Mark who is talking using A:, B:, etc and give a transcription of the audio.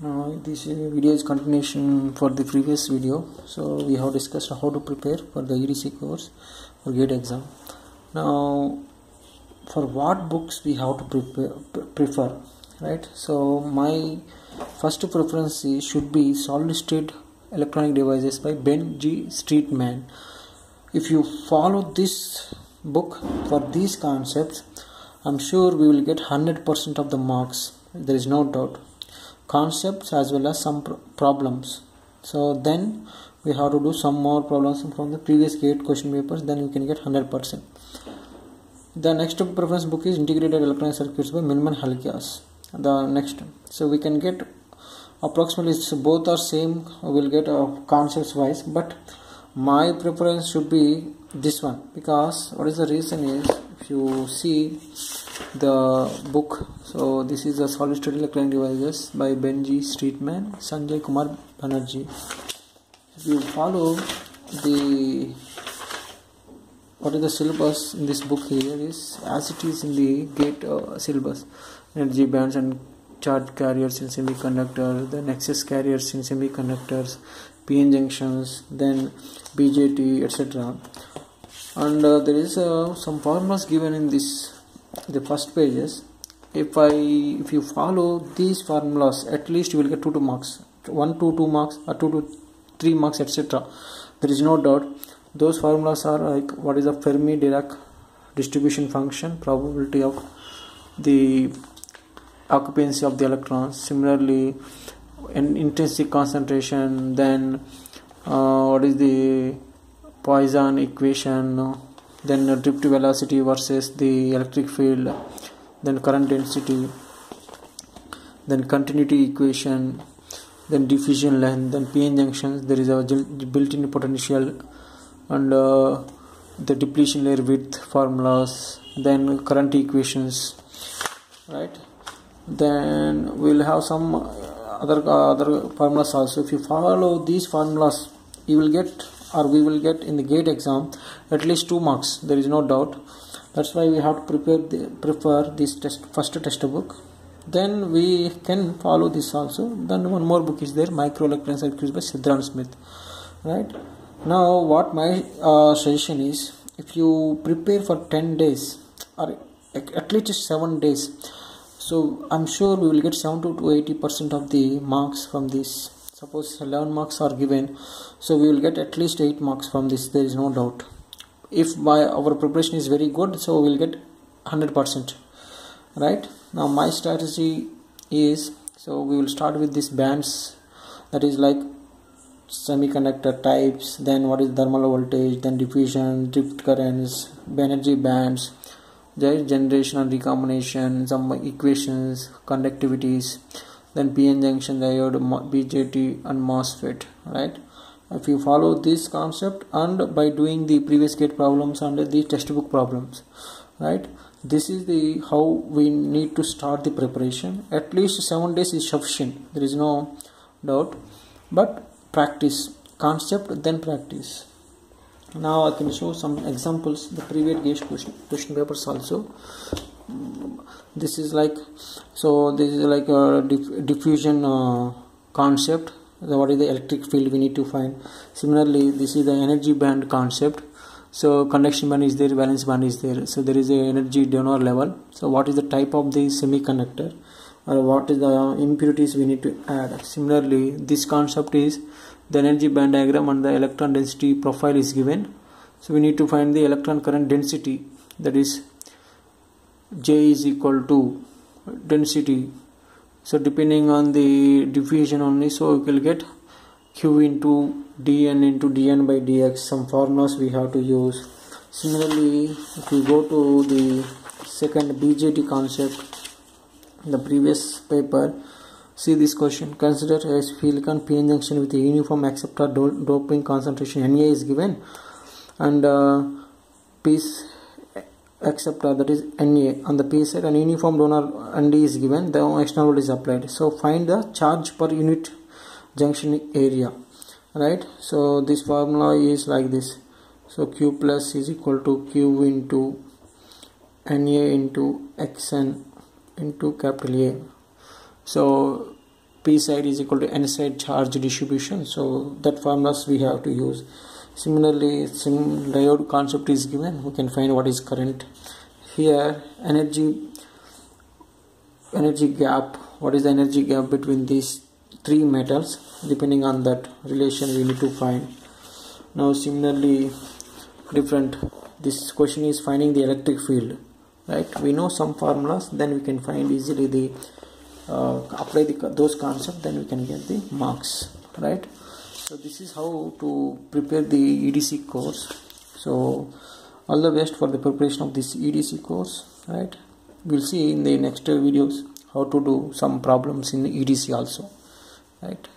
A: Now this uh, video is continuation for the previous video. So we have discussed how to prepare for the EDC course or GATE exam. Now for what books we have to prepare, prefer, right? So my first preference should be Solid State Electronic Devices by Ben G. Streetman. If you follow this book for these concepts, I'm sure we will get 100% of the marks. There is no doubt concepts as well as some problems. So then we have to do some more problems from the previous gate question papers then we can get 100% the next preference book is integrated electronic circuits by Millman Halkias. The next so we can get approximately so both are same we'll get uh, concepts wise but my preference should be this one because what is the reason is if you see the book. So this is a solid state electronic devices by Ben G. Streetman sanjay kumar banerjee. If you follow the what is the syllabus in this book here is as it is in the gate uh, syllabus energy bands and charge carriers in semiconductor then excess carriers in semiconductors pn junctions then bjt etc and uh, there is uh, some formulas given in this the first pages. If i if you follow these formulas at least you will get 2 to marks. 1 to 2 marks or 2 to 3 marks etc there is no doubt. Those formulas are like what is the fermi dirac distribution function probability of the occupancy of the electrons. Similarly an intrinsic concentration then uh, what is the Poisson equation then drift velocity versus the electric field then current density then continuity equation then diffusion length then pn junctions. There is a built-in potential and uh, the depletion layer width formulas then current equations right? Then we'll have some other uh, other formulas also. If you follow these formulas you will get or we will get in the gate exam at least two marks there is no doubt. That's why we have to prepare the, prefer this test first test book. Then we can follow this also. Then one more book is there microelectronic circuits by Sedra Smith. Right? Now what my uh, suggestion is if you prepare for 10 days or at least 7 days so i'm sure we will get 70 to 80 percent of the marks from this suppose 11 marks are given so we will get at least 8 marks from this there is no doubt. If my our preparation is very good so we will get 100% right? Now my strategy is so we will start with these bands that is like semiconductor types then what is thermal voltage then diffusion drift currents energy bands there is generation and recombination some equations conductivities then PN junction diode, BJT and MOSFET, right? If you follow this concept and by doing the previous gate problems and the textbook problems, right? This is the how we need to start the preparation. At least seven days is sufficient. There is no doubt. But practice concept then practice. Now I can show some examples. The previous gate question, question papers also this is like so this is like a diff diffusion uh, concept. What is the electric field we need to find? Similarly this is the energy band concept. So conduction band is there valence band is there. So there is a energy donor level. So what is the type of the semiconductor? Or what is the impurities we need to add? Similarly this concept is the energy band diagram and the electron density profile is given. So we need to find the electron current density that is J is equal to density. So depending on the diffusion only so we will get Q into dN into dN by dx. Some formulas we have to use. Similarly if you go to the second BJT concept in the previous paper see this question. Consider a silicon PN junction with a uniform acceptor doping concentration. Na is given. And uh, piece acceptor uh, that is Na on the P side and uniform donor Nd is given. The external voltage is applied. So find the charge per unit junction area. Right? So this formula is like this. So Q plus is equal to Q into Na into Xn into capital A. So p side is equal to n side charge distribution. So that formulas we have to use similarly sim diode concept is given. We can find what is current. Here energy energy gap. What is the energy gap between these three metals? Depending on that relation we need to find. Now similarly different. This question is finding the electric field right? We know some formulas then we can find easily the uh, apply the, those concepts then we can get the marks right so this is how to prepare the EDC course. So all the best for the preparation of this EDC course right? We'll see in the next videos how to do some problems in EDC also right